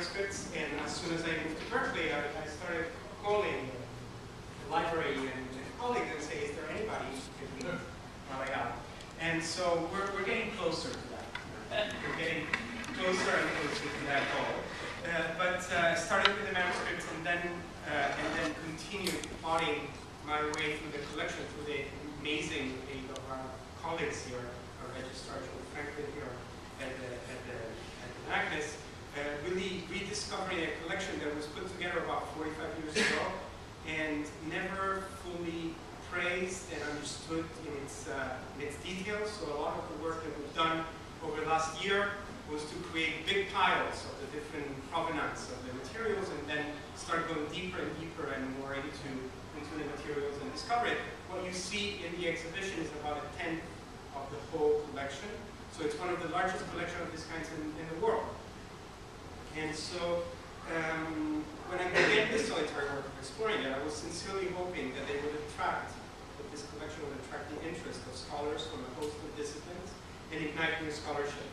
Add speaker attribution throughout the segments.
Speaker 1: manuscripts. And as soon as I moved to Berkeley, I, I started calling the library and, and colleagues and say, is there anybody who can read Malayalam? And so we're, we're getting closer to that. We're getting closer and closer to that goal. Uh, but uh, started with the manuscripts and then uh, and then continued plotting my way through the collection through the amazing aid of our colleagues here, our registrar Franklin here at the, at the, at the Magnes, really rediscovering a collection that was put together about 45 years ago and never fully praised and understood in its, uh, in its details. So a lot of the work that we've done over the last year was to create big piles of the different provenance of the materials and then start going deeper and deeper and more into, into the materials and discover it. What you see in the exhibition is about a tenth of the whole collection. So it's one of the largest collections of this kind in, in the world. And so um, when I began this solitary work of exploring it, I was sincerely hoping that they would attract that this collection would attract the interest of scholars from a host of disciplines and ignite new scholarship.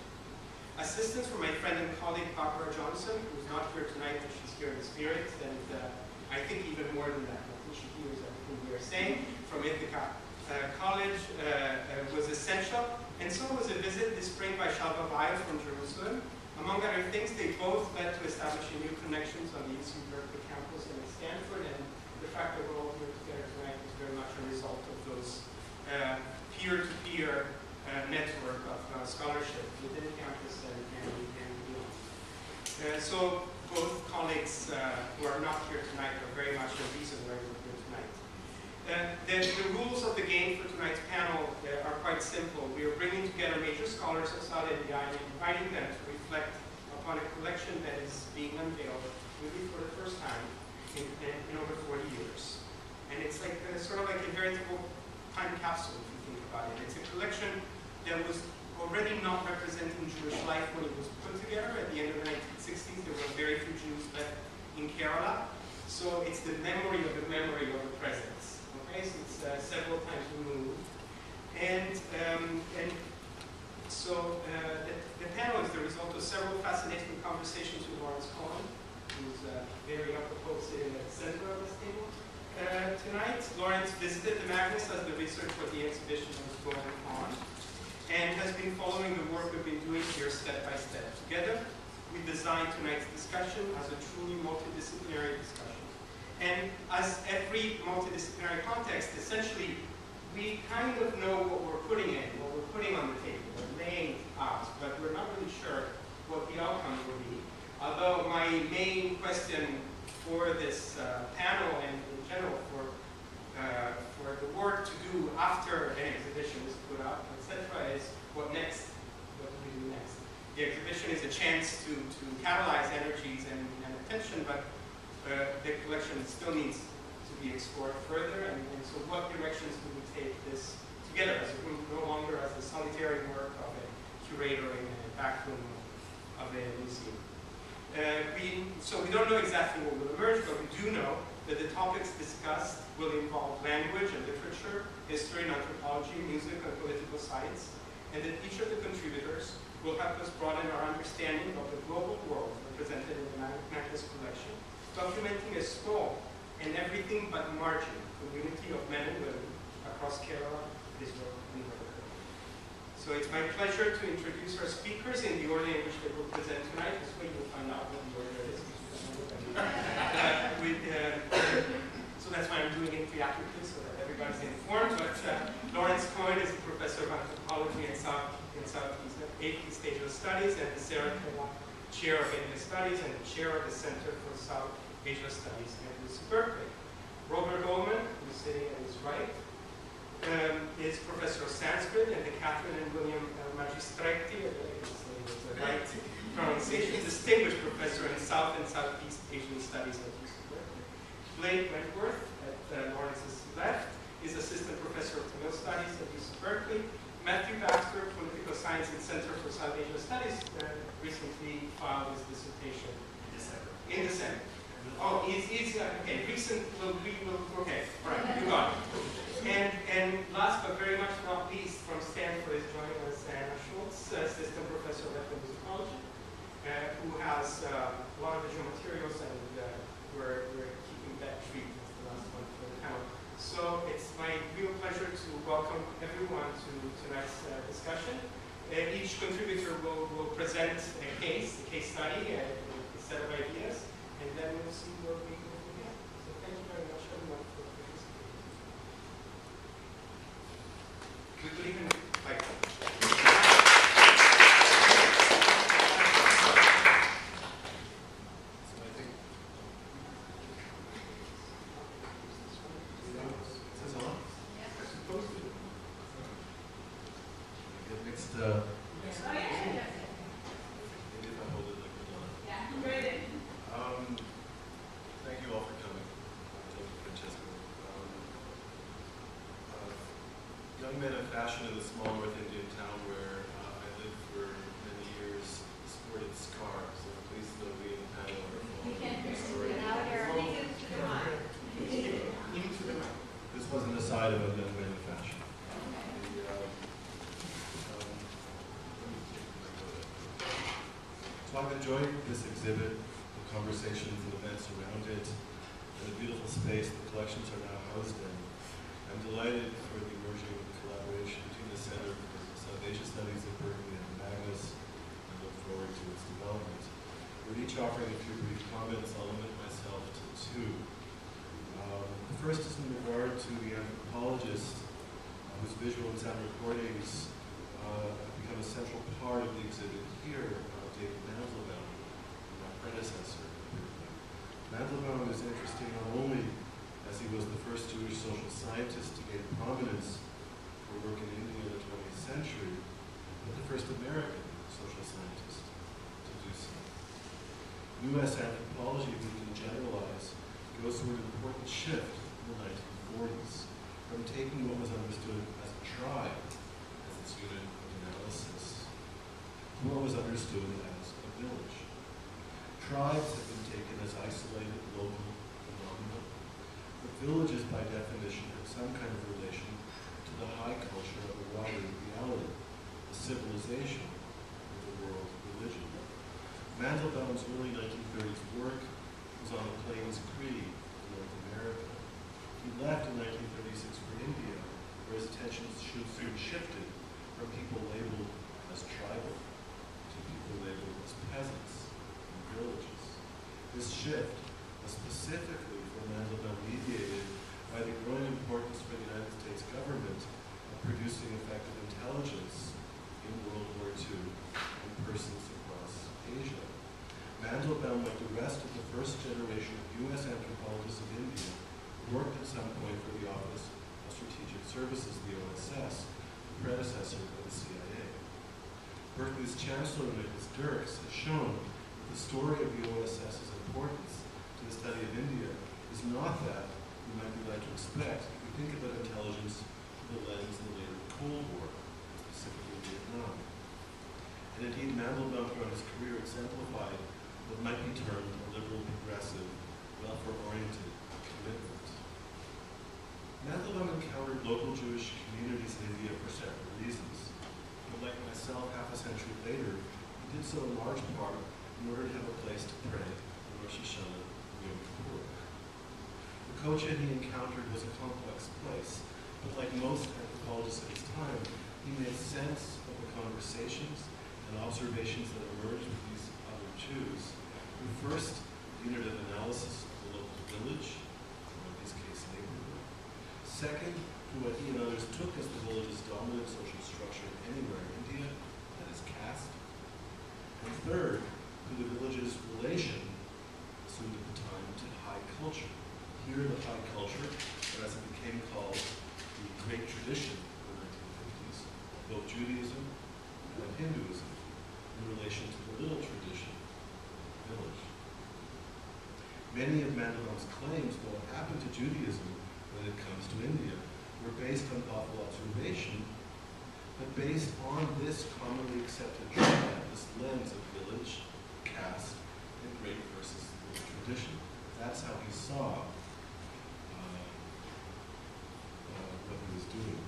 Speaker 1: Assistance from my friend and colleague Barbara Johnson, who's not here tonight, but she's here in spirit, and uh, I think even more than that, I think she hears everything we are saying, from Ithaca uh, College uh, uh, was essential, and so was a visit this spring by Shalva Weil from Jerusalem. Among other things, they both led to establishing new connections on the UC Berkeley campus and at Stanford, and the fact that we're all here together tonight is very much a result of those uh, peer-to-peer uh, network of uh, scholarship within campus and, and, and beyond. Uh, so both colleagues uh, who are not here tonight are very much a reason why. Uh, the, rules of the game for tonight's panel are quite simple. We are bringing together major scholars of South India and inviting them to reflect upon a collection that is being unveiled really for the first time in, in, in over 40 years. And it's like a, sort of like a veritable time capsule, if you think about it. It's a collection that was already not representing Jewish life when it was put together at the end of the 1960s. There were very few Jews left in Kerala. So it's the memory of the memory of the presence. So it's uh, several times removed. And, um, and so uh, the, the, panel is the result of several fascinating conversations with Lawrence Cohen, who's uh, very apropos sitting at the center of this table. Uh, tonight, Lawrence visited the Magnes as the research for the exhibition was going on and has been following the work we've been doing here step by step. Together, we designed tonight's discussion as a truly multidisciplinary discussion. And as every multidisciplinary context, essentially, we kind of know what we're putting in, what we're putting on the table, we're laying out, but we're not really sure what the outcomes will be. Although my main question for this uh, panel and in general for, uh, for the work to do after an exhibition is put up etc., is what next? What do we do next? The exhibition is a chance to, to catalyze energies and, and attention, but uh, the collection still needs to be explored further, and, and, so what directions do we take this together as a group, no longer as the solitary work of a curator in a back room of a museum. Uh, we, so we don't know exactly what will emerge, but we do know that the topics discussed will involve language and literature, history and anthropology, music and political science, and that each of the contributors will help us broaden our understanding of the global world represented in the Magnes collection, documenting a small and everything but margin community of men and women across Kerala, Israel, and America. So it's my pleasure to introduce our speakers in the order in which they will present tonight. This way you'll find out what the order is. uh, with, uh, so that's why I'm doing it theatrically, so that everybody's informed. But uh, Lawrence Cohen is a professor of anthropology in, South, in Southeast East Asia Studies, and Sarah Kailath, chair of India Studies, and chair of the Center for South Asia Studies at UC Berkeley. Robert Goldman, who's sitting at his right, um, is professor of Sanskrit and the Catherine and William uh, Magistretti, I believe it's the right pronunciation, distinguished professor in South and Southeast Asian Studies at UC Berkeley. Blake Wentworth, at uh, Lawrence's left, is assistant professor of Tamil Studies at UC Berkeley. Matthew Baxter, political science and Center for South Asian Studies, uh, recently filed his dissertation
Speaker 2: In December.
Speaker 1: in December. Oh, it's, it's, uh, okay, recent, will we, will, okay, all right, you got it. And, and last but very much not least, from Stanford is joining us Anna Schultz, uh, assistant professor of ethnomusicology, uh, who has uh, a lot of visual materials and uh, we're, we're keeping that treat as the last one for the panel. So it's my real pleasure to welcome everyone to tonight's uh, discussion. Uh, each contributor will, will present a case, a case study, a set of ideas, and then we'll see where we go from here. So thank you very much, everyone, for participating. We could even, like,
Speaker 2: So I think. Is this on?
Speaker 1: supposed to.
Speaker 2: Get mixed, uh. Maybe if I hold it like we're done. Um, thank you all for coming. Thank you, Francesco. Um, uh, Young men of fashion in the small North Indian town where uh, I lived for many years sported scarves. So please know we in the panel are following the story.
Speaker 1: Into the mic.
Speaker 2: This wasn't a side of a young man of fashion. The, um, um, let me take my photo. So I've enjoyed this exhibit, the conversations and events around it, and the beautiful space the collections are now housed in. I'm delighted for the emerging collaboration between the Center for South Asia Studies at Berkeley and Magnes, and look forward to its development. We're each offering a few brief comments. I'll limit myself to two. Um, the first is in regard to the anthropologist uh, whose visual and sound recordings uh, have become a central part of the exhibit here, uh, David Mandelbaum, my predecessor. Is interesting not only as he was the first Jewish social scientist to gain prominence for work in India in the 20th century, but the first American social scientist to do so. U.S. anthropology, if we can generalize, goes through an important shift in the 1940s from taking what was understood as a tribe as its unit of analysis to what was understood as a village. Tribes taken as isolated local phenomena, but villages by definition have some kind of relation to the high culture of a wider reality, a civilization of the world religion. Mandelbaum's early 1930s work was on the Plains Cree in North America. He left in 1936 for India, where his attention soon shifted from people labeled as tribal to people labeled as peasants and villages. This shift was specifically for Mandelbaum mediated by the growing importance for the United States government of producing effective intelligence in World War II in persons across Asia. Mandelbaum, like the rest of the first generation of U.S. anthropologists of India, worked at some point for the Office of Strategic Services, the OSS, the predecessor of the CIA. Berkeley's Chancellor Nicholas Dirks has shown that the story of the OSS's importance to the study of India is not that we might be led to expect if we think about intelligence through the lens of the later Cold War, specifically Vietnam. And indeed, Mandelbaum throughout his career exemplified what might be termed a liberal, progressive, welfare-oriented commitment. Mandelbaum encountered local Jewish communities in India for several reasons. But like myself, half a century later, he did so in large part in order to have a place to pray Rosh Hashanah Yom Kippur. The Kocha he encountered was a complex place, but like most anthropologists of his time, he made sense of the conversations and observations that emerged with these other Jews, who first, unit of analysis of the local village, in these cases Second, who what he and others took as the village's dominant social structure anywhere in India, that is caste. And third, who the village's relation at the time to high culture. Here, the high culture, or as it became called, the great tradition of the 1950s, both Judaism and Hinduism, in relation to the little tradition, the village. Many of Mandelbaum's claims about what happened to Judaism when it comes to India were based on thoughtful observation, but based on this commonly accepted triad, this lens of village, caste, and great versus tradition. That's how he saw uh, uh, what he was doing.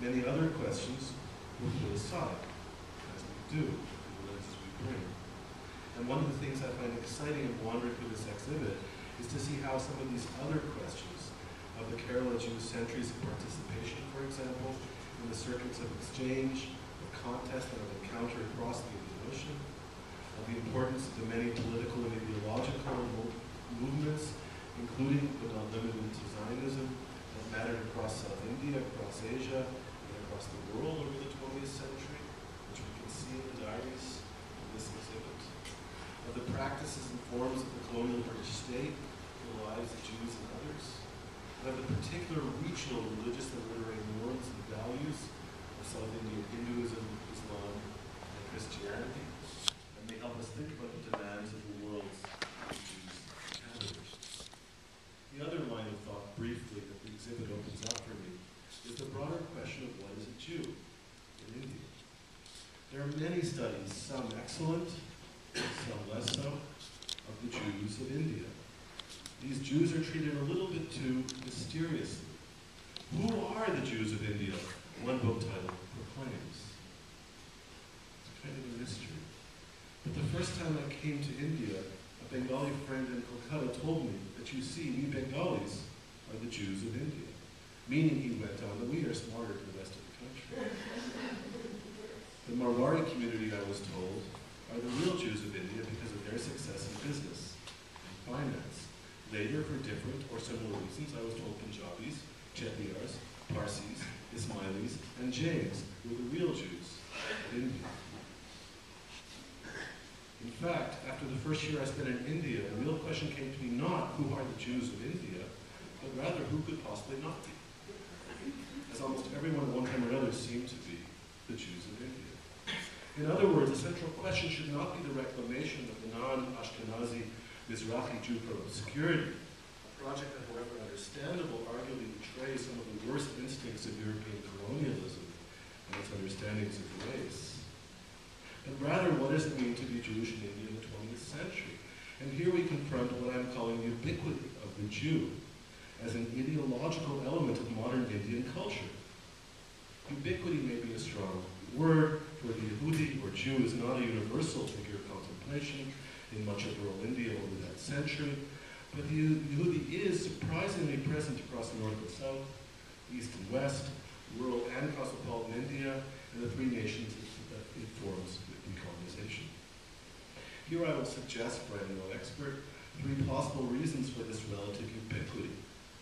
Speaker 2: Many other questions were aside, as we do, the lenses we bring. And one of the things I find exciting in wandering through this exhibit is to see how some of these other questions of the Jews' centuries of participation, for example, in the circuits of exchange, of contest, and of encounter across the Ocean, of the importance of the many political and ideological movements, including but not limited to Zionism, that mattered across South India, across Asia, and across the world over the 20th century, which we can see in the diaries of this exhibit, of the practices and forms of the colonial British state, the lives of Jews and others, and of the particular regional religious and literary norms and values of South Indian Hinduism, Islam, and Christianity, they help us think about the demands of the world's Jews. The other line of thought, briefly, that the exhibit opens up for me, is the broader question of what is a Jew in India. There are many studies, some excellent, some less so, of the Jews of India. These Jews are treated a little bit too mysteriously. Who are the Jews of India? One book title proclaims. It's kind of a mystery. But the first time I came to India, a Bengali friend in Kolkata told me that you see, we Bengalis are the Jews of India. Meaning, he went on, that we are smarter than the rest of the country. The Marwari community, I was told, are the real Jews of India because of their success in business and finance. Later, for different or similar reasons, I was told Punjabis, Chettiars, Parsis, Ismailis, and Jains were the real Jews of India. In fact, after the first year I spent in India, the real question came to me not who are the Jews of India, but rather who could possibly not be. As almost everyone at one time or another seemed to be the Jews of India. In other words, the central question should not be the reclamation of the non-Ashkenazi Mizrahi Jew from obscurity, a project that, however understandable, arguably betrays some of the worst instincts of European colonialism and its understandings of race. But rather, what does it mean to be Jewish in India in the 20th century? And here we confront what I'm calling the ubiquity of the Jew as an ideological element of modern Indian culture. Ubiquity may be a strong word, for the Yehudi or Jew is not a universal figure of contemplation in much of rural India over that century, but the Yehudi is surprisingly present across north and south, east and west, rural and cosmopolitan India, and the three nations it forms. Here I will suggest, for am no expert, three possible reasons for this relative ubiquity.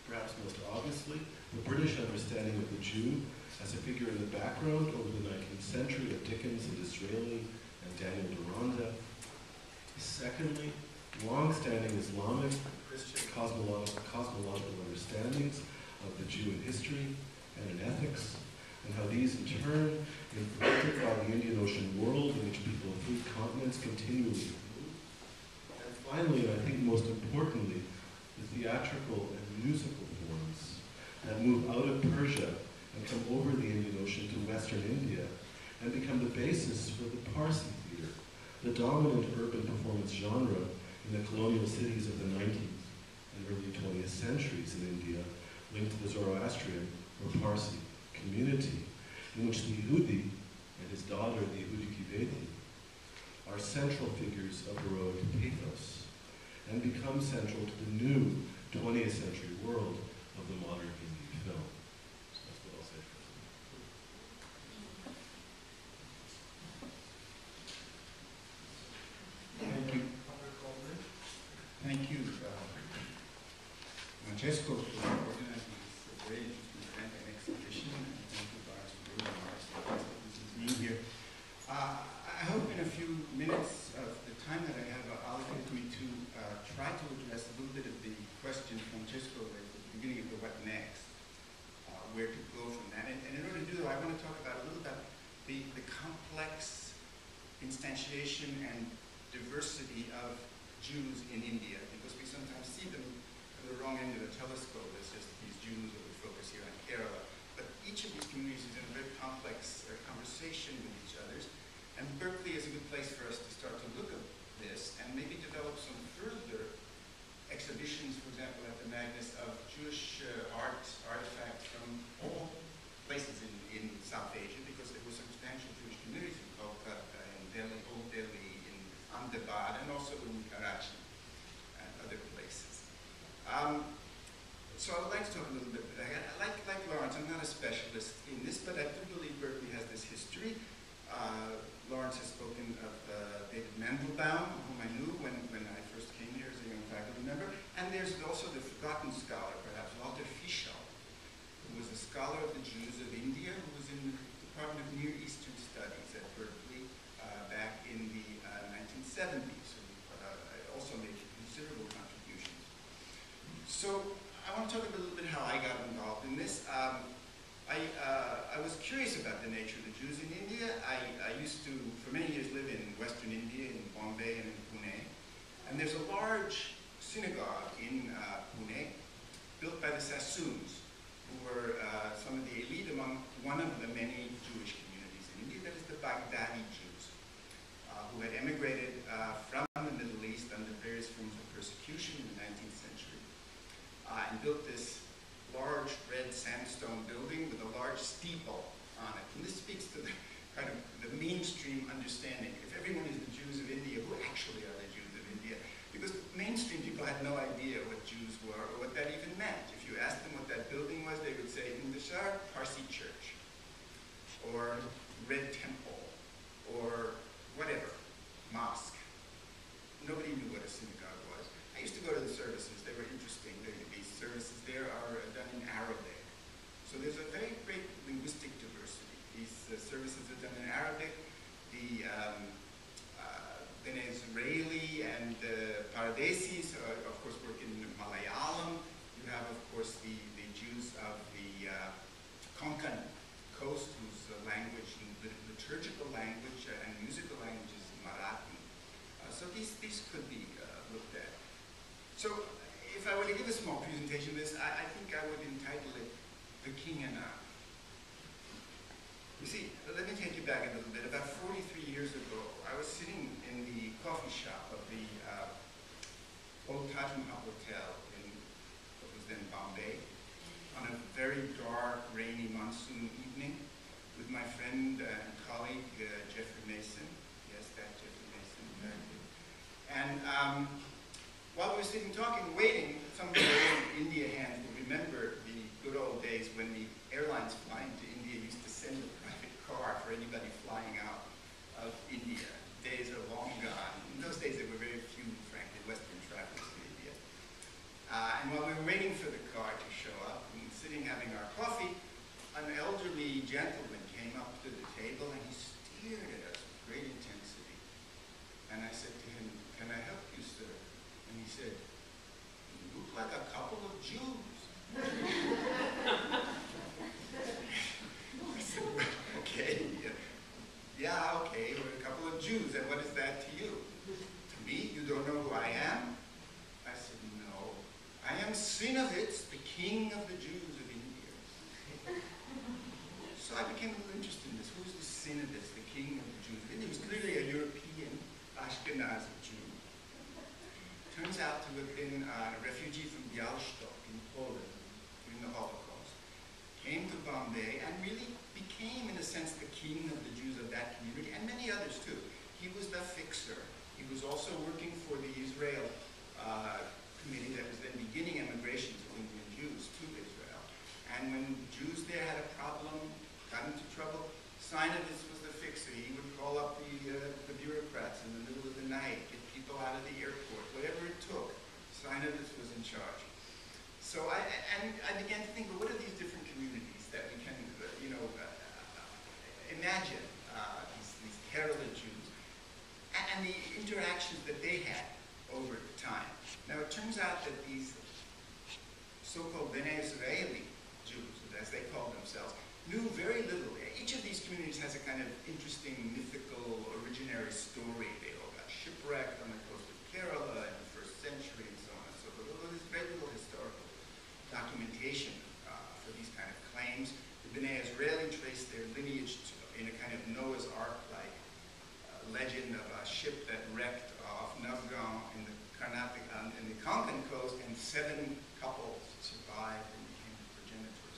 Speaker 2: Perhaps most obviously, the British understanding of the Jew as a figure in the background over the 19th century of Dickens and Disraeli and Daniel Deronda. Secondly, long-standing Islamic Christian cosmological understandings of the Jew in history and in ethics, and how these in turn influenced by the Indian Ocean world in which people of three continents continually. And finally, and I think most importantly, the theatrical and musical forms that move out of Persia and come over the Indian Ocean to Western India and become the basis for the Parsi theater, the dominant urban performance genre in the colonial cities of the 19th and early 20th centuries in India, linked to the Zoroastrian or Parsi community, in which the Yehudi and his daughter, the Yehudi ki Beti, are central figures of heroic pathos and become central to the new 20th century world of the modern
Speaker 3: steeple on it. And this speaks to the kind of the mainstream understanding. If everyone is the Jews of India, who actually are the Jews of India? Because mainstream people had no idea what Jews were or what that even meant. If you asked them what that building was, they would say Indishar Parsi Church, or Red Temple, or whatever, mosque. Nobody knew what a synagogue was. I used to go to the services. They were interesting. These services there are uh, done in Arabic. So there's a very great linguistic diversity. These uh, services are done in Arabic. The um, uh, Venezueli and uh, Pardesis, of course, work in Malayalam. You have, of course, the, the Jews of the uh, Konkan coast, whose uh, language, liturgical language uh, and musical language is Marathi. Uh, so these, these could be looked at. So if I were to give a small presentation of this, I, I think I would entitle it The King and I. You see, let me take you back a little bit. About 43 years ago, I was sitting in the coffee shop of the uh, old Taj Mahal Hotel in what was then Bombay on a very dark, rainy monsoon evening with my friend and colleague, uh, Jeffrey Masson. Yes, that Jeffrey Masson. And um, while we were sitting talking, waiting, some of the India hands will remember good old days when the airlines flying to India used to send a private car for anybody flying out of India. Days are long gone. In those days, there were very few, frankly, Western travelers to India. Uh, and while we were waiting for the car to show up, we were sitting having our coffee, an elderly gentleman came up to the table and he stared at us with great intensity. And I said to him, can I help you, sir? And he said, you look like a couple of Jews. I said, okay, yeah, okay, we're a couple of Jews, and what is that to you? To me, you don't know who I am? I said, no, Srinovitz, the king of the Jews of India. So I became a little interested in this. Who's the Srinovitz, the king of the Jews of India? He was clearly a European Ashkenazi Jew. turns out to have been a refugee from Bialystok in Poland during the Holocaust, came to Bombay and really became, in a sense, the king of the Jews of that community, and many others too. He was the fixer. He was also working for the Israel uh, committee that was then beginning emigrations of Indian Jews to Israel. And when Jews there had a problem, got into trouble, Srinovitz was the fixer. He would call up the, uh, the bureaucrats in the middle of the night, get people out of the airport, whatever it took. Srinovitz was in charge. So I, and I began to think, well, what are these different communities that we can, uh, you know, uh, imagine uh, these, these Kerala Jews? And, and the interactions that they had over time. Now, it turns out that these so-called Israeli Jews, as they called themselves, knew very little. Each of these communities has a kind of interesting, mythical, originary story. They all got shipwrecked on the coast of Kerala in the first century and so on and so forth. Although there's very little historical documentation uh, for these kind of claims. The Bnei Israeli trace their lineage to, in a kind of Noah's Ark-like uh, legend of a ship that wrecked um, in the Konkan coast, and seven couples survived and became progenitors,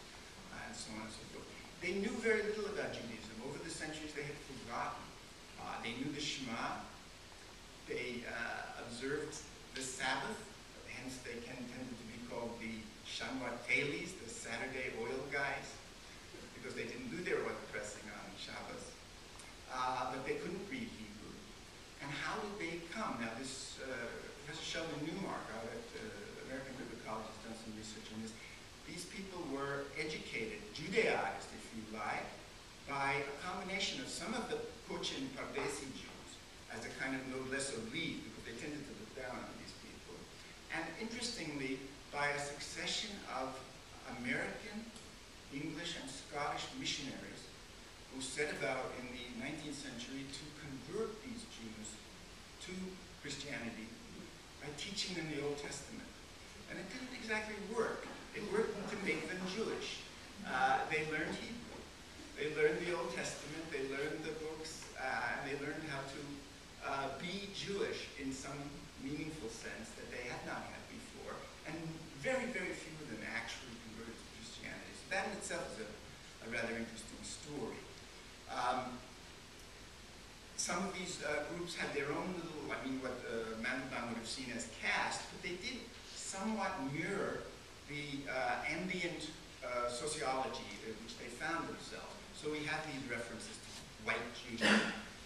Speaker 3: and so on and so forth. They knew very little about Judaism. Over the centuries, they had forgotten. Uh, they knew the Shema. They uh, observed the Sabbath, hence they can, tended to be called the Shamwatelis, the Saturday oil guys, because they didn't do their oil pressing on Shabbos. Uh, but they couldn't read Hebrew. And how did they come? Now, this uh, Professor Sheldon Newmark out at uh, American Biblical College has done some research on this. These people were educated, Judaized, if you like, by a combination of some of the Cochin Pardesi Jews as a kind of noblesse oblige, because they tended to look down on these people. And interestingly, by a succession of American, English, and Scottish missionaries who set about in the 19th century to convert these Jews to Christianity by teaching them the Old Testament. And it didn't exactly work. It worked to make them Jewish. Uh, they learned Hebrew. They learned the Old Testament. They learned the books. Uh, and they learned how to uh, be Jewish in some meaningful sense that they had not had before. And very, very few of them actually converted to Christianity. So that in itself is a, a rather interesting story. Um, some of these uh, groups had their own little, I mean, what uh, Mandelbaum would have seen as caste, but they did somewhat mirror the uh, ambient uh, sociology in which they found themselves. So we have these references to white Jews,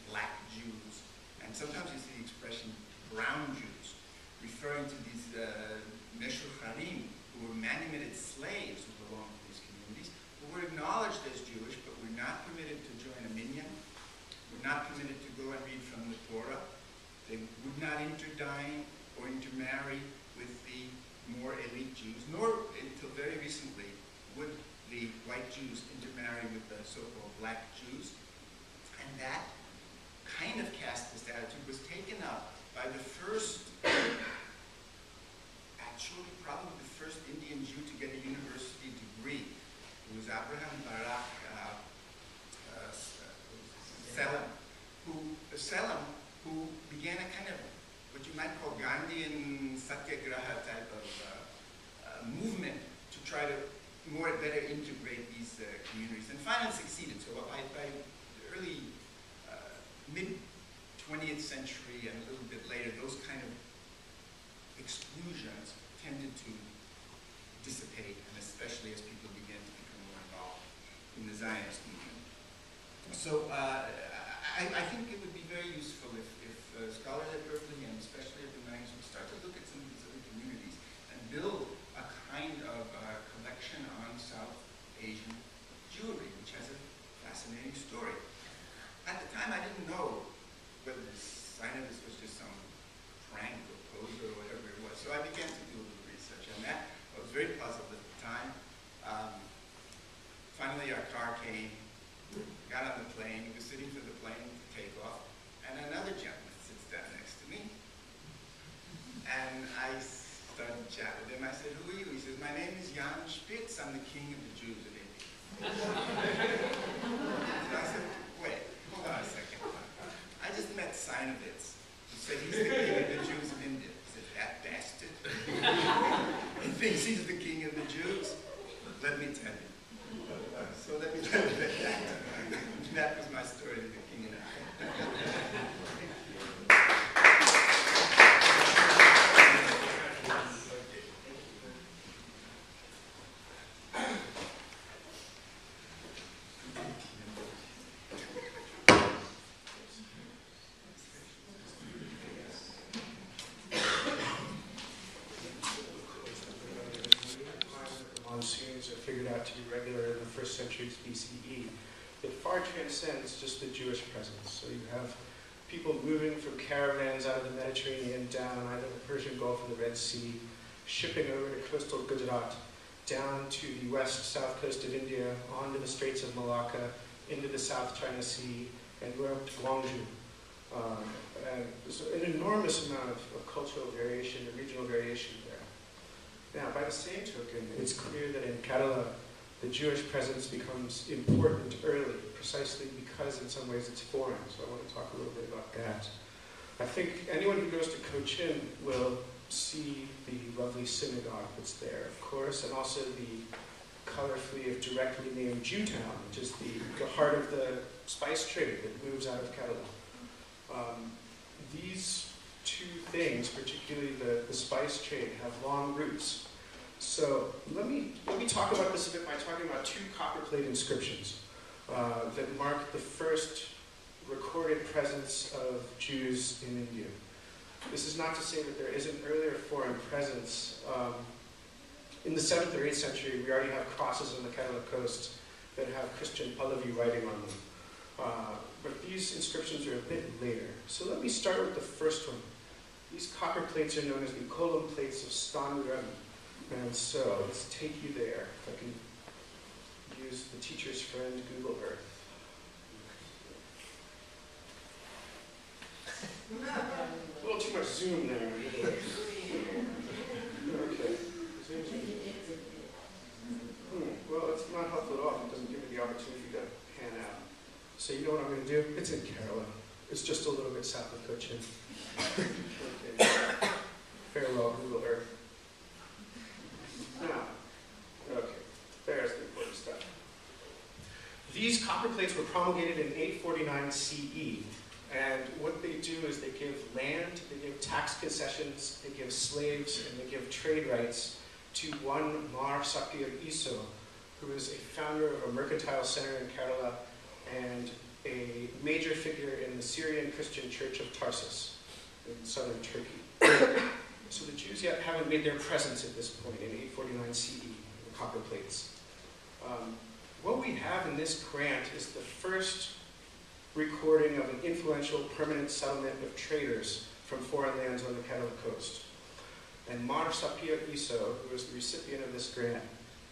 Speaker 3: black Jews, and sometimes you see the expression brown Jews, referring to these uh, Meshuchrarim, who were manumitted slaves who belonged to these communities, who were acknowledged as Jewish, but were not permitted to join a minyan, not permitted to go and read from the Torah. They would not interdine or intermarry with the more elite Jews, nor until very recently would the white Jews intermarry with the so-called black Jews. And that kind of casteist attitude was taken up by the first, actually probably the first Indian Jew to get a university degree. It was Abraham Barak uh, uh, Salem, who, Salem, who began a kind of what you might call Gandhian satyagraha type of uh, uh, movement to try to more better integrate these uh, communities, and finally succeeded. So by, by the early uh, mid 20th century and a little bit later, those kind of exclusions tended to dissipate, and especially as people began to become more involved in the Zionist movement. So uh, I, I, think it would be very useful if, if uh, scholars at Berkeley and especially at the would start to look at some of these other communities and build a kind of uh, collection on South Asian Jewry, which has a fascinating story. At the time, I didn't know whether this, sign of this was just some prank or pose or whatever it was. So I began to do a little research on that. I was very puzzled at the time. Um, finally, our car came, got on the plane, was sitting for the plane to take off, and another gentleman sits down next to me. And I started to chat with him. I said, who are you? He says, my name is Jan Spitz. I'm the king of the Jews of India. so I said, wait, hold on a second. I just met Sinovitz, He said he's the king of the Jews of India. I said, that bastard. he thinks he's the king of the Jews. Let me tell you. So let me tell you that. That was my story of the king of India.
Speaker 4: monsoons are figured out to be regular in the first centuries BCE. It far transcends just the Jewish presence. So you have people moving from caravans out of the Mediterranean down either the Persian Gulf or the Red Sea, shipping over to coastal Gujarat, down to the west south coast of India, onto the Straits of Malacca, into the South China Sea, and we're up to Guangzhou. Um, and there's an enormous amount of, of cultural variation and regional variation there. Now, by the same token, it's clear that in Kerala, the Jewish presence becomes important early, precisely because in some ways it's foreign. So I want to talk a little bit about that. I think anyone who goes to Cochin will see the lovely synagogue that's there, of course, and also the colorfully if directly named Jewtown, which is the, the heart of the spice trade that moves out of Kerala. Um, these two things, particularly the, the spice trade, have long roots. So let me, let me talk about this a bit by talking about two copper plate inscriptions uh, that mark the first recorded presence of Jews in India. This is not to say that there isn't earlier foreign presence. Um, in the 7th or 8th century, we already have crosses on the Kerala coast that have Christian Pahlavi writing on them. Uh, but these inscriptions are a bit later. So let me start with the first one. These copper plates are known as the Kollam plates of Sthanu Ravi. And so let's take you there. If I can use the teacher's friend, Google Earth. A little too much zoom there. Okay. Zoom, zoom. Hmm, Well, it's not helpful at all. It doesn't give me the opportunity to pan out. So you know what I'm going to do? It's in Kerala. It's just a little bit south of Cochin. Okay. Farewell, Google Earth. Now, okay, there's the important stuff. These copper plates were promulgated in 849 CE. And what they do is they give land, they give tax concessions, they give slaves, and they give trade rights to one Mar Sapir Iso, who is a founder of a mercantile center in Kerala and a major figure in the Syrian Christian Church of Tarsus in southern Turkey. so the Jews yet haven't made their presence at this point in 849 CE, the copper plates. Um, what we have in this grant is the first recording of an influential permanent settlement of traders from foreign lands on the Kerala coast. And Mar Sapir Iso, who is the recipient of this grant,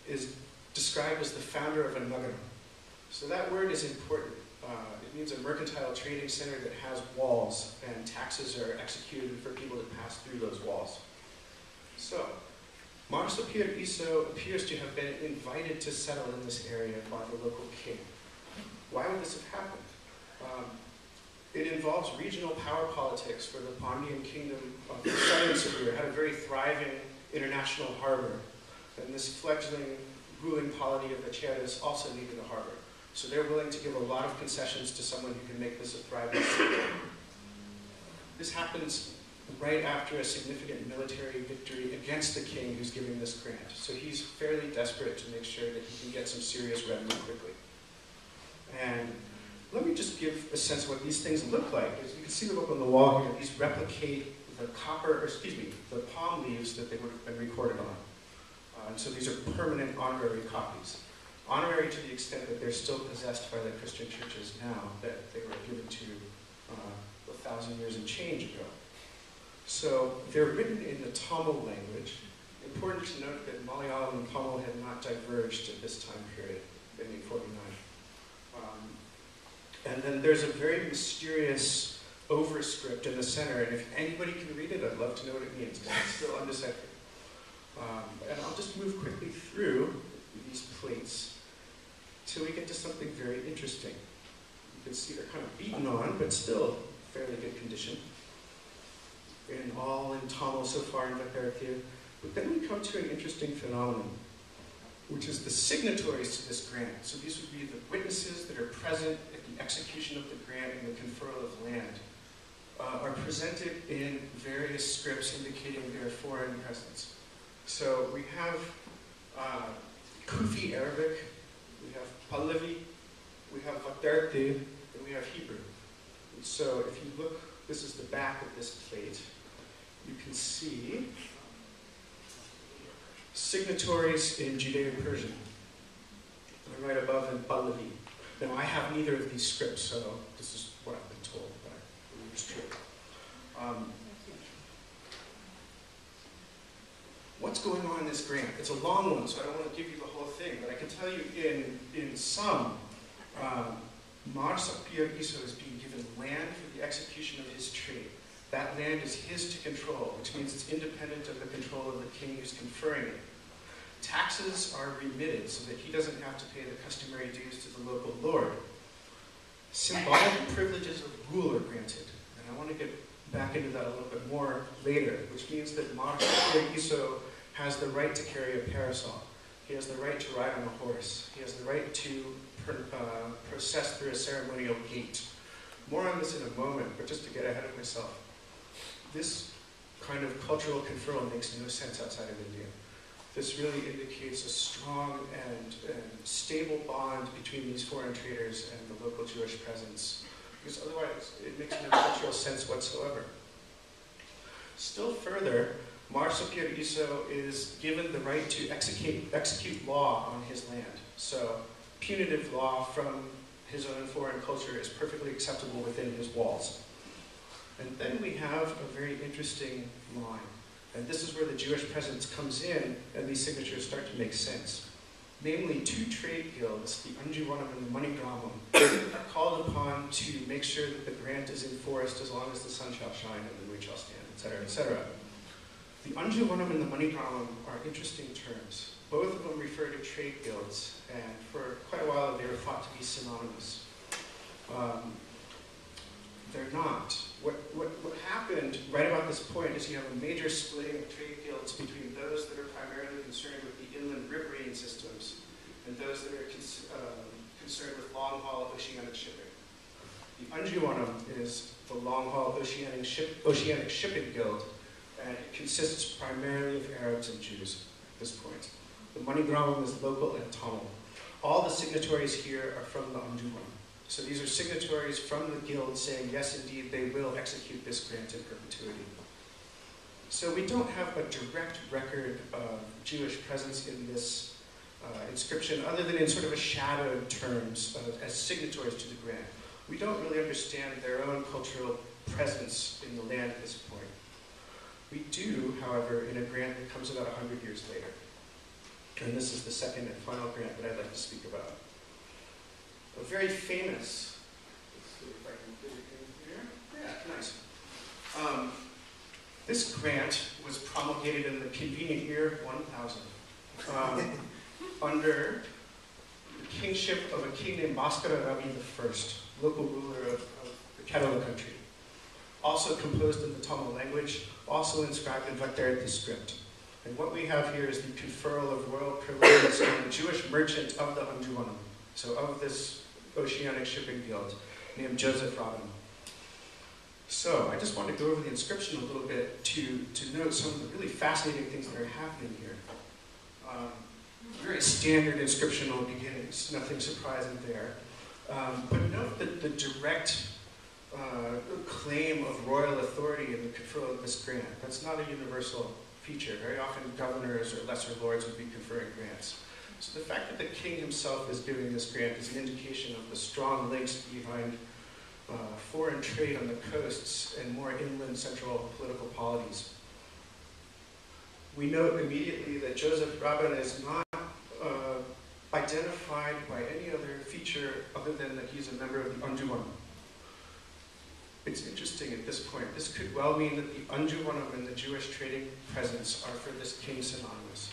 Speaker 4: is described as the founder of a nagara. So that word is important. Uh, it means a mercantile trading center that has walls, and taxes are executed for people to pass through those walls. So, Mar Sapir Iso appears to have been invited to settle in this area by the local king. Why would this have happened? Um, it involves regional power politics for the Pandyan kingdom of the southern Siberia had a very thriving international harbor. And this fledgling ruling polity of the Cheras also needed a harbor. So they're willing to give a lot of concessions to someone who can make this a thriving city. This happens right after a significant military victory against the king who's giving this grant. So he's fairly desperate to make sure that he can get some serious revenue quickly. And let me just give a sense of what these things look like. As you can see them up on the wall here, these replicate the copper, or excuse me, the palm leaves that they would have been recorded on. Uh, and so these are permanent honorary copies. Honorary to the extent that they're still possessed by the Christian churches now, that they were given to uh, a thousand years and change ago. So they're written in the Tamil language. Important to note that Malayalam and Tamil had not diverged at this time period in 849. Um, and then there's a very mysterious overscript in the center, and if anybody can read it, I'd love to know what it means, because it's still undeciphered. Um, and I'll just move quickly through these plates till we get to something very interesting. You can see they're kind of beaten on, but still fairly good condition. And all in Tamil so far in Vaparathiya. But then we come to an interesting phenomenon, which is the signatories to this grant. So these would be the witnesses that are present at the execution of the grant and the conferral of land, uh, are presented in various scripts indicating their foreign presence. So we have uh, Kufi Arabic, we have Pahlavi, we have Vatarti, and we have Hebrew. So if you look, this is the back of this plate, you can see signatories in Judeo-Persian. And right above in Pahlavi. Now I have neither of these scripts, so this is what I've been told by is true. Um, what's going on in this grant? It's a long one, so I don't want to give you the whole thing, but I can tell you in, in sum, um, Mar Sapir Iso is being given land for the execution of his trade. That land is his to control, which means it's independent of the control of the king who's conferring it. Taxes are remitted so that he doesn't have to pay the customary dues to the local lord. Symbolic privileges of ruler granted, and I want to get back into that a little bit more later, which means that Sapir Iso has the right to carry a parasol. He has the right to ride on a horse. He has the right to per, uh, process through a ceremonial gate. More on this in a moment, but just to get ahead of myself. This kind of cultural conferral makes no sense outside of India. This really indicates a strong and, and stable bond between these foreign traders and the local Jewish presence, because otherwise it makes no cultural sense whatsoever. Still further, Mar Sapir Iso is given the right to execute, execute law on his land. So punitive law from his own foreign culture is perfectly acceptable within his walls. And then we have a very interesting line. And this is where the Jewish presence comes in and these signatures start to make sense. Namely, two trade guilds, the Anjuvanam and the Manigramam, are called upon to make sure that the grant is enforced as long as the sun shall shine and the moon shall stand, etc., etc. The Anjuvanam and the Manigramam are interesting terms. Both of them refer to trade guilds, and for quite a while they were thought to be synonymous. Um, they're not. What, what, what happened right about this point is you have a major splitting of trade guilds between those that are primarily concerned with the inland riverine systems and those that are cons- um, concerned with long-haul oceanic shipping. The Anjuvanam is the long-haul oceanic, ship, oceanic shipping guild, and it consists primarily of Arabs and Jews at this point. The money Manigramam is local and Tamil. All the signatories here are from the Anjuvanam. So these are signatories from the guild saying, yes, indeed, they will execute this grant in perpetuity. So we don't have a direct record of Jewish presence in this uh, inscription, other than in sort of a shadowed terms of, as signatories to the grant. We don't really understand their own cultural presence in the land at this point. We do, however, in a grant that comes about 100 years later. And this is the second and final grant that I'd like to speak about a very famous, let's see if I can it in here. Yeah, nice. Um, this grant was promulgated in the convenient year 1000 um, under the kingship of a king named Bhaskara Ravi I, local ruler of, of the Kerala country. Also composed in the Tamil language, also inscribed in Vattarati script. And what we have here is the conferral of royal privileges on a Jewish merchant of the Anjuvanam, so of this Oceanic Shipping Guild, named Joseph Rabban. So I just want to go over the inscription a little bit to, to note some of the really fascinating things that are happening here. Um, very standard inscriptional beginnings, nothing surprising there. Um, but note that the direct uh, claim of royal authority in the conferral of this grant. That's not a universal feature. Very often governors or lesser lords would be conferring grants. So the fact that the king himself is giving this grant is an indication of the strong links behind uh, foreign trade on the coasts and more inland central political polities. We note immediately that Joseph Rabban is not uh, identified by any other feature other than that he's a member of the Anjuvanam. It's interesting at this point. This could well mean that the Anjuvanam and the Jewish trading presence are for this king synonymous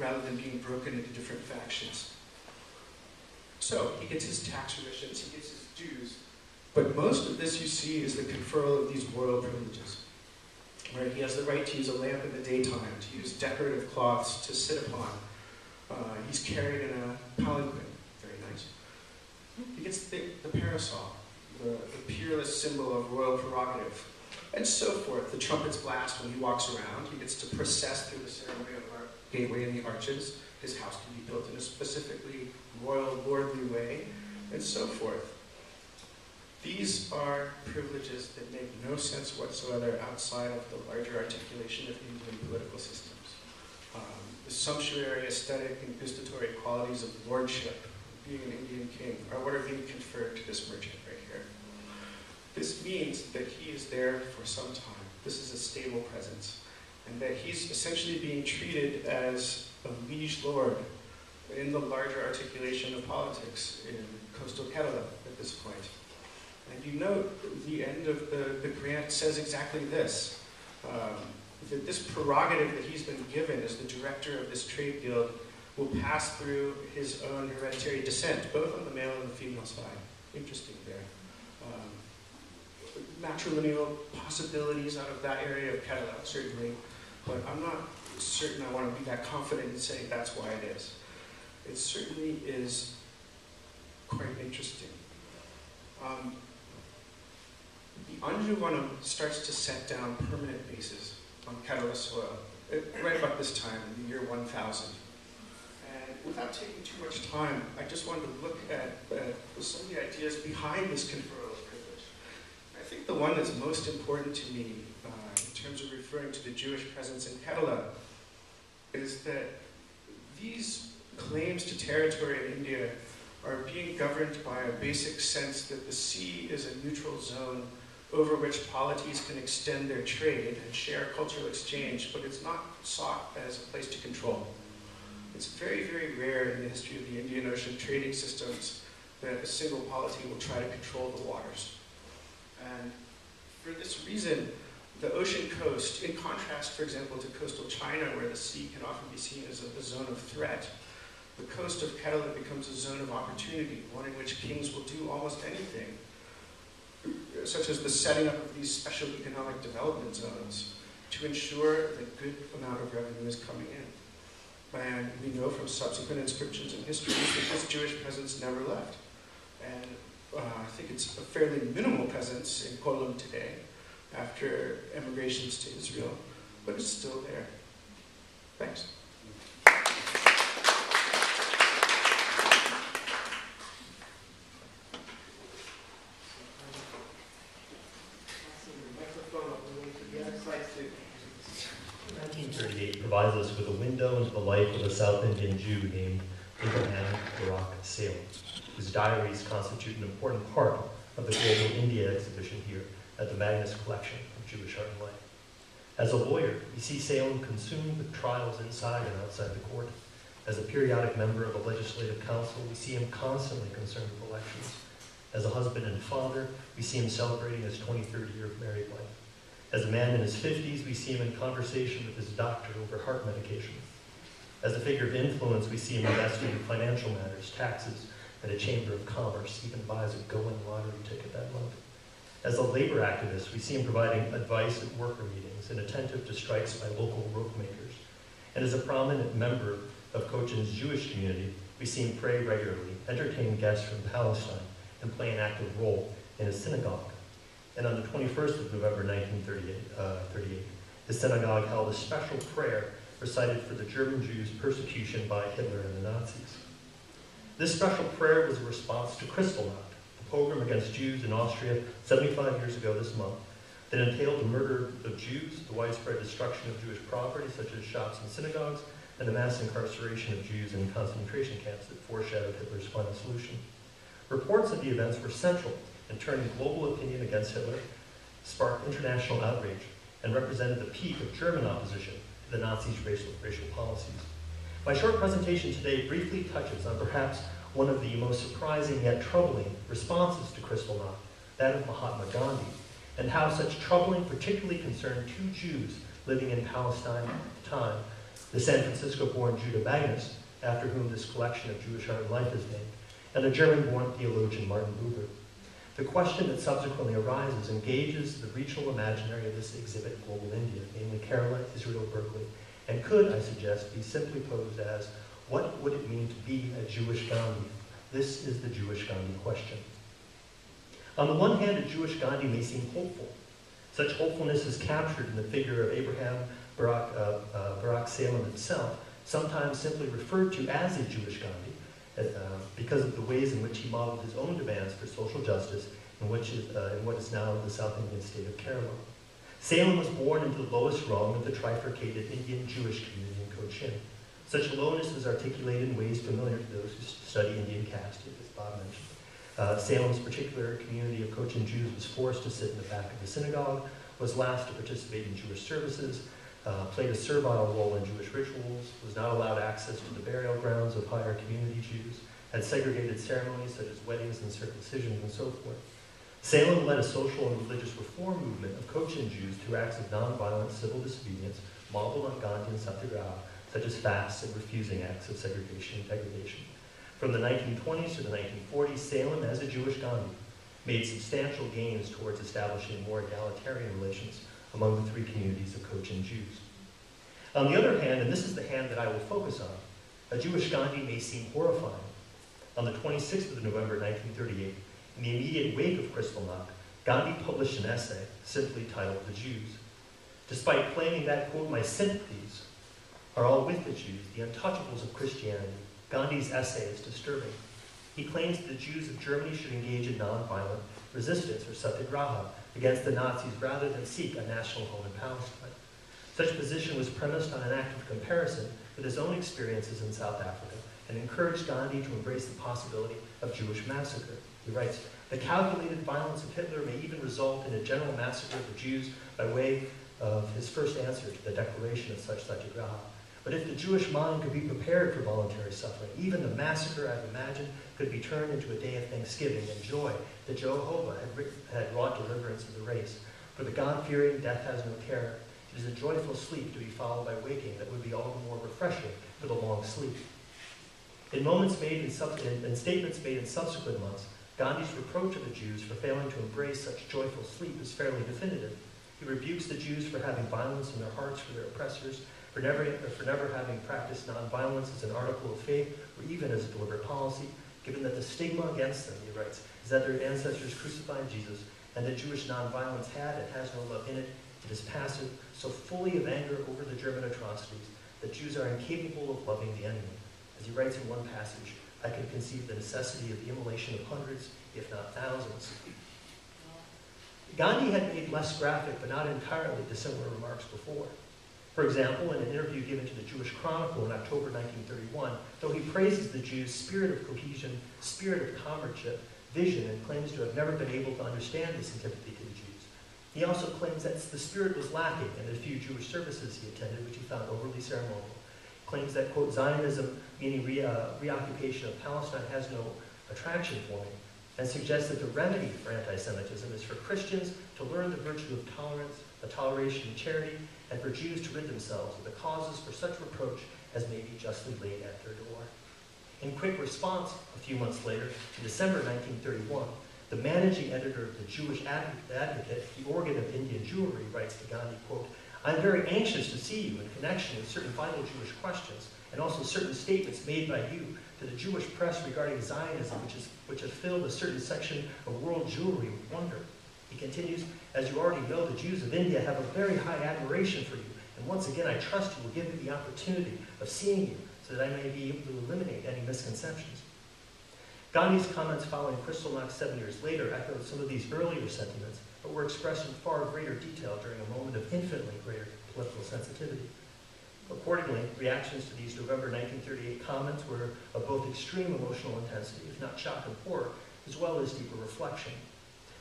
Speaker 4: rather than being broken into different factions. So he gets his tax remissions, he gets his dues, but most of this you see is the conferral of these royal privileges. Right? He has the right to use a lamp in the daytime, to use decorative cloths to sit upon. Uh, he's carried in a palanquin, very nice. He gets the, the parasol, the, the peerless symbol of royal prerogative, and so forth. The trumpets blast when he walks around. He gets to process through the ceremony of gateway and the arches. His house can be built in a specifically royal, lordly way, and so forth. These are privileges that make no sense whatsoever outside of the larger articulation of Indian political systems. Um, the sumptuary, aesthetic, and gustatory qualities of lordship, being an Indian king, are what are being conferred to this merchant right here. This means that he is there for some time. This is a stable presence. And that he's essentially being treated as a liege lord in the larger articulation of politics in coastal Kerala at this point. And you note the end of the, the grant says exactly this, um, that this prerogative that he's been given as the director of this trade guild will pass through his own hereditary descent, both on the male and the female side. Interesting there. Um, matrilineal possibilities out of that area of Kerala, certainly, but I'm not certain I want to be that confident in saying that's why it is. It certainly is quite interesting. Um, the Anjuvanam starts to set down permanent bases on Kerala soil uh, right about this time, in the year 1000. And without taking too much time, I just wanted to look at uh, some of the ideas behind this conferral of privilege. I think the one that's most important to me terms of referring to the Jewish presence in Kerala is that these claims to territory in India are being governed by a basic sense that the sea is a neutral zone over which polities can extend their trade and share cultural exchange, but it's not sought as a place to control. It's very, very rare in the history of the Indian Ocean trading systems that a single polity will try to control the waters. And for this reason, the ocean coast, in contrast, for example, to coastal China, where the sea can often be seen as a, a zone of threat, the coast of Kerala becomes a zone of opportunity, one in which kings will do almost anything such as the setting up of these special economic development zones to ensure that a good amount of revenue is coming in. And we know from subsequent inscriptions in history that this Jewish presence never left. And uh, I think it's a fairly minimal presence in Kollam today after emigrations to Israel, but it's still there. Thanks.
Speaker 1: Microphone, I'm going to the other side too.
Speaker 5: 1938 provides us with a window into the life of a South Indian Jew named Abraham Barak Salem, whose diaries constitute an important part of the Global India exhibition here at the Magnes Collection of Jewish Art and Life. As a lawyer, we see Salem consumed with trials inside and outside the court. As a periodic member of a Legislative Council, we see him constantly concerned with elections. As a husband and father, we see him celebrating his 23rd year of married life. As a man in his 50s, we see him in conversation with his doctor over heart medication. As a figure of influence, we see him investing in financial matters, taxes, and a chamber of commerce, even buys a going lottery ticket that month. As a labor activist, we see him providing advice at worker meetings and attentive to strikes by local rope makers. And as a prominent member of Cochin's Jewish community, we see him pray regularly, entertain guests from Palestine, and play an active role in a synagogue. And on the 21st of November 1938, uh, 38, the synagogue held a special prayer recited for the German Jews' persecution by Hitler and the Nazis. This special prayer was a response to Kristallnacht, pogrom against Jews in Austria 75 years ago this month, that entailed the murder of Jews, the widespread destruction of Jewish property, such as shops and synagogues, and the mass incarceration of Jews in concentration camps that foreshadowed Hitler's final solution. Reports of the events were central in turning global opinion against Hitler, sparked international outrage, and represented the peak of German opposition to the Nazis' racial, racial policies. My short presentation today briefly touches on perhaps one of the most surprising yet troubling responses to Kristallnacht, that of Mahatma Gandhi, and how such troubling particularly concerned two Jews living in Palestine at the time, the San Francisco-born Judah Magnes, after whom this collection of Jewish art and life is named, and the German-born theologian Martin Buber. The question that subsequently arises engages the regional imaginary of this exhibit, in Global India, namely Kerala, Israel, Berkeley, and could, I suggest, be simply posed as, what would it mean to be a Jewish Gandhi? This is the Jewish Gandhi question. On the one hand, a Jewish Gandhi may seem hopeful. Such hopefulness is captured in the figure of Abraham Barak, uh, uh, Barak Salem himself, sometimes simply referred to as a Jewish Gandhi, uh, because of the ways in which he modeled his own demands for social justice in, which is, uh, in what is now the South Indian state of Kerala. Salem was born into the lowest rung of the trifurcated Indian Jewish community in Cochin. Such lowness is articulated in ways familiar to those who study Indian caste, as Bob mentioned. Uh, Salem's particular community of Cochin Jews was forced to sit in the back of the synagogue, was last to participate in Jewish services, uh, played a servile role in Jewish rituals, was not allowed access to the burial grounds of higher community Jews, had segregated ceremonies such as weddings and circumcisions and so forth. Salem led a social and religious reform movement of Cochin Jews through acts of nonviolent civil disobedience modeled on Gandhi and satyagraha, such as fasts and refusing acts of segregation and degradation. From the 1920s to the 1940s, Salem, as a Jewish Gandhi, made substantial gains towards establishing more egalitarian relations among the three communities of Cochin Jews. On the other hand, and this is the hand that I will focus on, a Jewish Gandhi may seem horrifying. On the 26th of November 1938, in the immediate wake of Kristallnacht, Gandhi published an essay simply titled The Jews. Despite claiming that, quote, my sympathies are all with the Jews, the untouchables of Christianity, Gandhi's essay is disturbing. He claims that the Jews of Germany should engage in nonviolent resistance or satyagraha against the Nazis rather than seek a national home in Palestine. Such position was premised on an act of comparison with his own experiences in South Africa and encouraged Gandhi to embrace the possibility of Jewish massacre. He writes, the calculated violence of Hitler may even result in a general massacre of the Jews by way of his first answer to the declaration of such satyagraha. But if the Jewish mind could be prepared for voluntary suffering, even the massacre I've imagined could be turned into a day of thanksgiving and joy that Jehovah had, had wrought deliverance of the race. For the God-fearing, death has no terror. It is a joyful sleep to be followed by waking that would be all the more refreshing for the long sleep. In moments made in, in statements made in subsequent months, Gandhi's reproach of the Jews for failing to embrace such joyful sleep is fairly definitive. He rebukes the Jews for having violence in their hearts for their oppressors, for never, for never having practiced nonviolence as an article of faith or even as a deliberate policy, given that the stigma against them, he writes, is that their ancestors crucified Jesus and that Jewish nonviolence had and has no love in it. It is passive, so fully of anger over the German atrocities that Jews are incapable of loving the enemy. As he writes in one passage, I can conceive the necessity of the immolation of hundreds, if not thousands. Gandhi had made less graphic, but not entirely dissimilar remarks before. For example, in an interview given to the Jewish Chronicle in October 1931, though he praises the Jews' spirit of cohesion, spirit of comradeship, vision, and claims to have never been able to understand this antipathy to the Jews, he also claims that the spirit was lacking in the few Jewish services he attended, which he found overly ceremonial. Claims that, quote, Zionism, meaning re, uh, reoccupation of Palestine, has no attraction for me, and suggests that the remedy for anti-Semitism is for Christians to learn the virtue of tolerance, the toleration and charity, and for Jews to rid themselves of the causes for such reproach as may be justly laid at their door. In quick response, a few months later, in December 1931, the managing editor of the Jewish Advocate, the organ of Indian Jewry, writes to Gandhi, quote, I'm very anxious to see you in connection with certain vital Jewish questions and also certain statements made by you to the Jewish press regarding Zionism, which, is, which has filled a certain section of world Jewry with wonder. He continues, as you already know, the Jews of India have a very high admiration for you, and once again I trust you will give me the opportunity of seeing you so that I may be able to eliminate any misconceptions. Gandhi's comments following Kristallnacht seven years later echoed some of these earlier sentiments, but were expressed in far greater detail during a moment of infinitely greater political sensitivity. Accordingly, reactions to these November 1938 comments were of both extreme emotional intensity, if not shock and horror, as well as deeper reflection.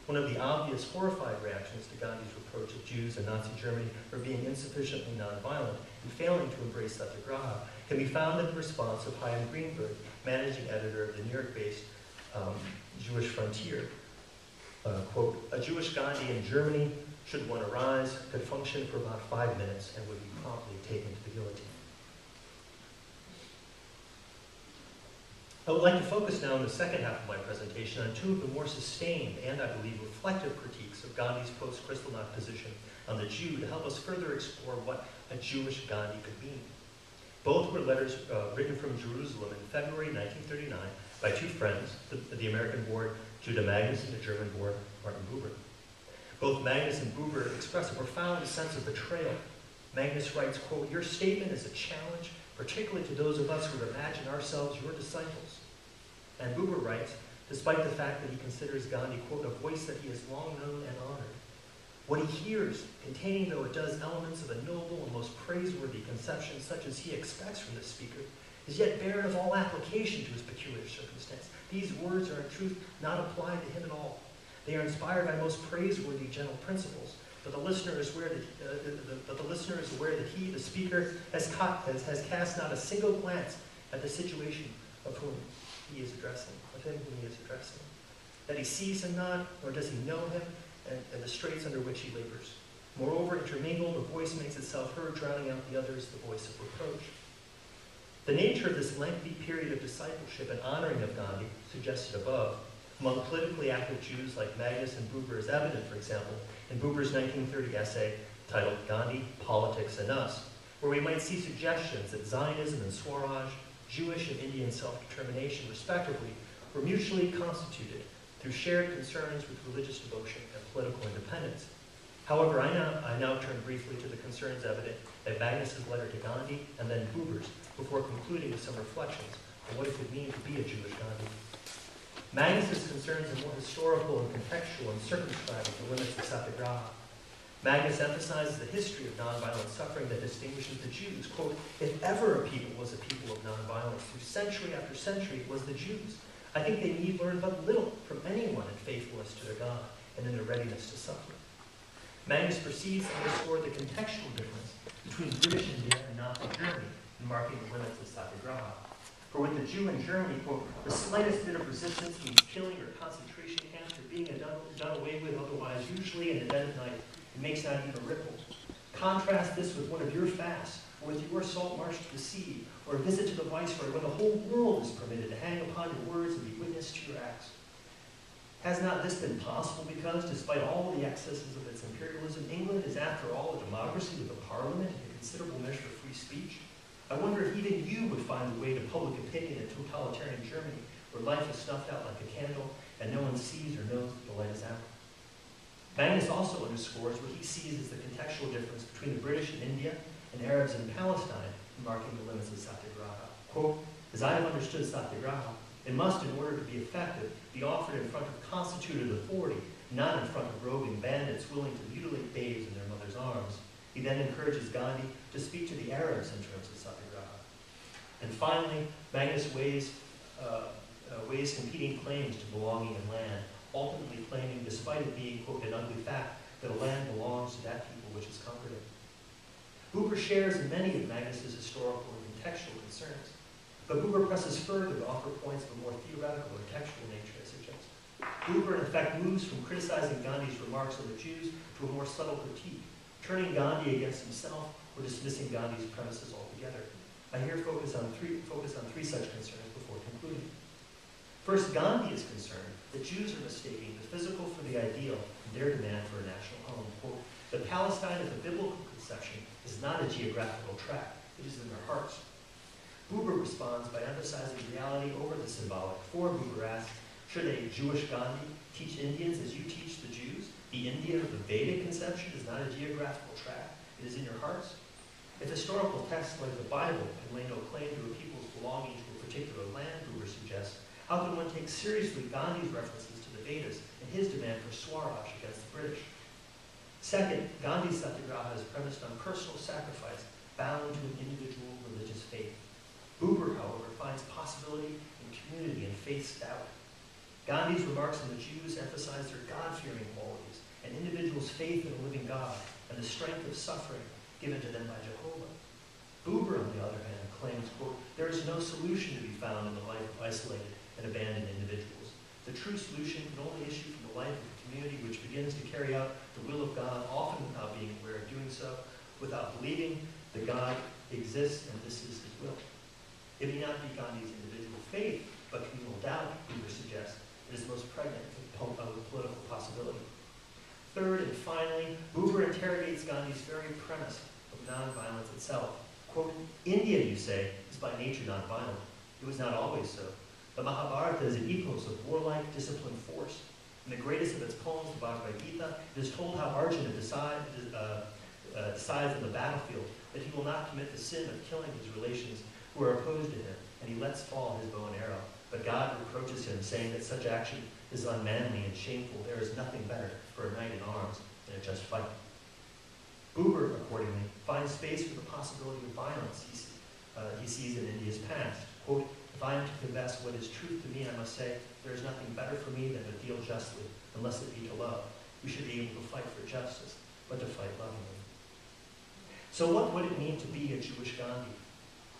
Speaker 5: One of the obvious horrified reactions to Gandhi's reproach of Jews in Nazi Germany for being insufficiently nonviolent and failing to embrace satyagraha can be found in the response of Chaim Greenberg, managing editor of the New York-based um, Jewish Frontier. Uh, quote, a Jewish Gandhi in Germany, should one arise, could function for about five minutes and would be promptly taken to the guillotine. I would like to focus now in the second half of my presentation on two of the more sustained and, I believe, reflective critiques of Gandhi's post-Kristallnacht position on the Jew to help us further explore what a Jewish Gandhi could mean. Both were letters uh, written from Jerusalem in February 1939 by two friends, the, the American-born Judah Magnes and the German-born Martin Buber. Both Magnes and Buber express a profound sense of betrayal. Magnes writes, quote, your statement is a challenge, particularly to those of us who imagine ourselves your disciples. And Buber writes, despite the fact that he considers Gandhi, quote, a voice that he has long known and honored. What he hears, containing though it does elements of a noble and most praiseworthy conception such as he expects from the speaker, is yet barren of all application to his peculiar circumstance. These words are in truth not applied to him at all. They are inspired by most praiseworthy general principles, but the listener is aware that, uh, the, the, but the listener is aware that he, the speaker, has, caught, has, has cast not a single glance at the situation of whom he is addressing, of him whom he is addressing. That he sees him not, nor does he know him, and, and the straits under which he labors. Moreover, intermingled, a voice makes itself heard, drowning out the others, the voice of reproach. The nature of this lengthy period of discipleship and honoring of Gandhi, suggested above, among politically active Jews like Magnes and Buber is evident, for example, in Buber's 1930 essay titled Gandhi, Politics and Us, where we might see suggestions that Zionism and Swaraj, Jewish and Indian self-determination, respectively, were mutually constituted through shared concerns with religious devotion and political independence. However, I now, I now turn briefly to the concerns evident in Magnes's letter to Gandhi and then Buber's before concluding with some reflections on what it could mean to be a Jewish Gandhi. Magnes's concerns are more historical and contextual and circumscribed the limits of Satyagraha. Magnes emphasizes the history of nonviolent suffering that distinguishes the Jews. Quote, if ever a people was a people of nonviolence through century after century, it was the Jews. I think they need learn but little from anyone in faithfulness to their God and in their readiness to suffer. Magnes proceeds to underscore the contextual difference between British India and Nazi Germany in marking the limits of Satyagraha. For with the Jew in Germany, quote, the slightest bit of resistance means killing or concentration camps or being done, done away with otherwise, usually in the dead of night. It makes not even a ripple. Contrast this with one of your fasts, or with your salt march to the sea, or a visit to the viceroy, when the whole world is permitted to hang upon your words and be witness to your acts. Has not this been possible because, despite all the excesses of its imperialism, England is after all a democracy with a parliament and a considerable measure of free speech? I wonder if even you would find the way to public opinion in totalitarian Germany, where life is snuffed out like a candle and no one sees or knows that the light is out. Magnes also underscores what he sees as the contextual difference between the British in India and Arabs in Palestine in marking the limits of Satyagraha. Quote, as I have understood Satyagraha, it must, in order to be effective, be offered in front of constituted authority, not in front of roving bandits willing to mutilate babes in their mother's arms. He then encourages Gandhi to speak to the Arabs in terms of Satyagraha. And finally, Magnes weighs, uh, uh, weighs competing claims to belonging and land, ultimately claiming, despite it being, quote, an ugly fact, that a land belongs to that people which is conquered it. Shares many of Magnes's historical and contextual concerns, but Buber presses further to offer points of a more theoretical or textual nature, I suggest. Buber, in effect, moves from criticizing Gandhi's remarks on the Jews to a more subtle critique, turning Gandhi against himself or dismissing Gandhi's premises altogether. I here focus on three, focus on three such concerns before concluding. First, Gandhi is concerned that Jews are mistaking the physical for the ideal in their demand for a national home. Quote, the Palestine of the biblical conception is not a geographical tract, it is in their hearts. Buber responds by emphasizing reality over the symbolic. For Buber asks, should a Jewish Gandhi teach Indians as you teach the Jews? The India of the Vedic conception is not a geographical tract, it is in your hearts. If historical texts like the Bible can lay no claim to a people's belonging to a particular land, Buber suggests, how can one take seriously Gandhi's references to the Vedas and his demand for Swaraj against the British? Second, Gandhi's Satyagraha is premised on personal sacrifice bound to an individual religious faith. Buber, however, finds possibility in community and faith stout. Gandhi's remarks on the Jews emphasize their God-fearing qualities, an individual's faith in a living God, and the strength of suffering given to them by Jehovah. Buber, on the other hand, claims, quote, there is no solution to be found in the life of isolated and abandoned individuals. The true solution can only issue from the life of a community which begins to carry out the will of God, often without being aware of doing so, without believing that God exists and this is his will. It may not be Gandhi's individual faith, but communal doubt, Buber suggests, is the most pregnant with uh, political possibility. Third and finally, Buber interrogates Gandhi's very premise of nonviolence itself. Quote, India, you say, is by nature nonviolent. It was not always so. The Mahabharata is an epos of warlike, disciplined force. In the greatest of its poems, the Bhagavad Gita, it is told how Arjuna decide, uh, uh, decides on the battlefield that he will not commit the sin of killing his relations who are opposed to him, and he lets fall his bow and arrow. But God reproaches him, saying that such action is unmanly and shameful. There is nothing better for a knight in arms than a just fight. Buber, accordingly, finds space for the possibility of violence. He, uh, he sees in India's past. Quote, if I am to confess what is truth to me, I must say, there is nothing better for me than to deal justly, unless it be to love. We should be able to fight for justice, but to fight lovingly. So what would it mean to be a Jewish Gandhi?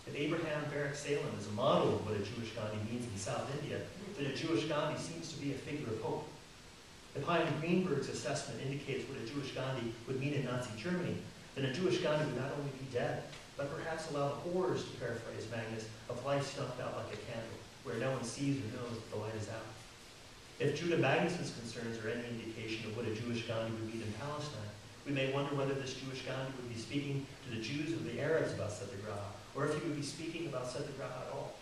Speaker 5: If Abraham Barak Salem is a model of what a Jewish Gandhi means in South India, then a Jewish Gandhi seems to be a figure of hope. If Chaim Greenberg's assessment indicates what a Jewish Gandhi would mean in Nazi Germany, then a Jewish Gandhi would not only be dead, but perhaps allow the horrors, to paraphrase Magnes, of life snuffed out like a candle, where no one sees or knows that the light is out. If Judah Magnes's concerns are any indication of what a Jewish Gandhi would mean in Palestine, we may wonder whether this Jewish Gandhi would be speaking to the Jews or the Arabs about Satyagraha, or if he would be speaking about Satyagraha at all.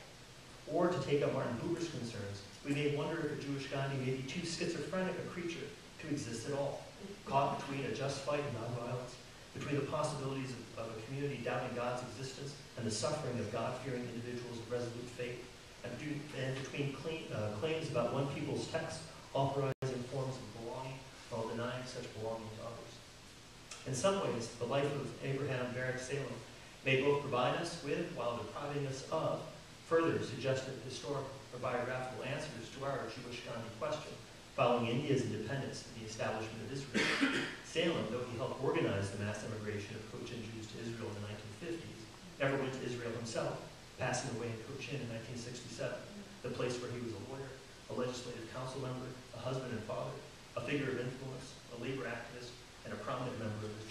Speaker 5: Or to take up Martin Buber's concerns, we may wonder if a Jewish Gandhi may be too schizophrenic a creature to exist at all, caught between a just fight and nonviolence, between the possibilities of, of a community doubting God's existence and the suffering of God-fearing individuals of resolute faith, and, between clean, uh, claims about one people's text authorizing forms of belonging while denying such belonging to others. In some ways, the life of Abraham Barak Salem may both provide us with, while depriving us of, further suggestive historical or biographical answers to our Jewish Gandhi question, following India's independence and the establishment of Israel. Salem, though he helped organize the mass immigration of Cochin Jews to Israel in the 1950s, never went to Israel himself, passing away in Cochin in 1967, the place where he was a lawyer, a legislative council member, a husband and father, a figure of influence, a labor activist, and a prominent member of his